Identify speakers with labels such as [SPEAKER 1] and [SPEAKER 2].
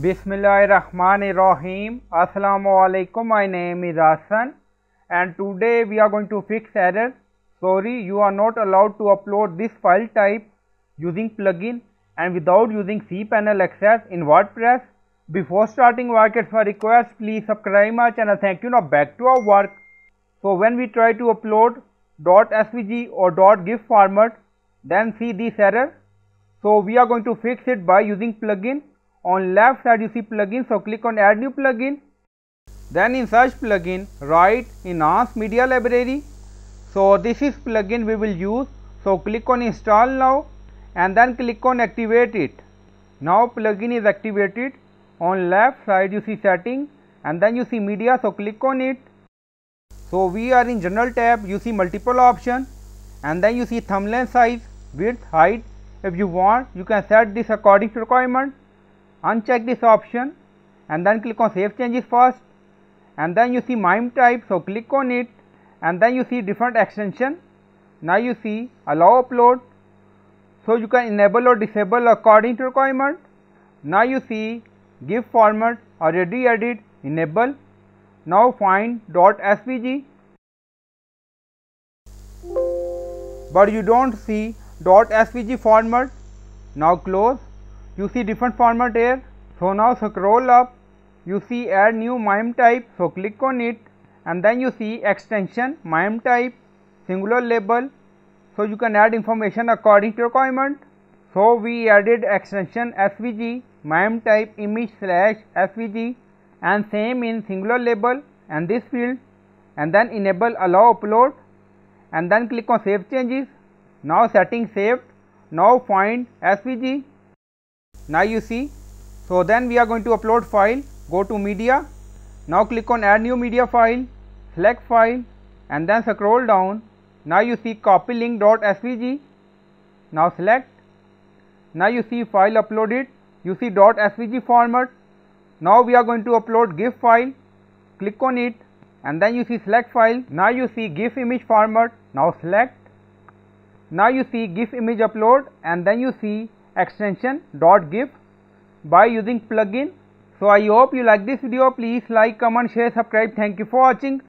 [SPEAKER 1] Bismillahirrahmanirrahim. Assalamu alaikum. My name is Hassan and today we are going to fix error. Sorry, you are not allowed to upload this file type using plugin and without using cPanel access in WordPress. Before starting work, it's my request, please subscribe my channel. Thank you. Now back to our work. So when we try to upload .svg or .gif format, then see this error. So we are going to fix it by using plugin on left side you see plugin so click on add new plugin. Then in search plugin write enhance media library. So this is plugin we will use. So click on install now and then click on activate it. Now plugin is activated. On left side you see setting and then you see media so click on it. So we are in general tab you see multiple option and then you see thumbnail size width height. If you want you can set this according to requirement uncheck this option and then click on save changes first and then you see MIME type so click on it and then you see different extension. Now you see allow upload so you can enable or disable according to requirement. Now you see gif format already added enable. Now find .svg but you don't see .svg format. Now close you see different format here. So now scroll up. You see add new MIME type. So click on it. And then you see extension MIME type singular label. So you can add information according to requirement. So we added extension svg MIME type image slash svg and same in singular label and this field. And then enable allow upload. And then click on save changes. Now setting saved. Now find svg now you see so then we are going to upload file go to media. Now click on add new media file select file and then scroll down. Now you see copy link.svg now select. Now you see file uploaded. You see dot .svg format. Now we are going to upload gif file. Click on it and then you see select file. Now you see gif image format. Now select. Now you see gif image upload and then you see extension dot .gif by using plugin. So I hope you like this video. Please like, comment, share, subscribe. Thank you for watching.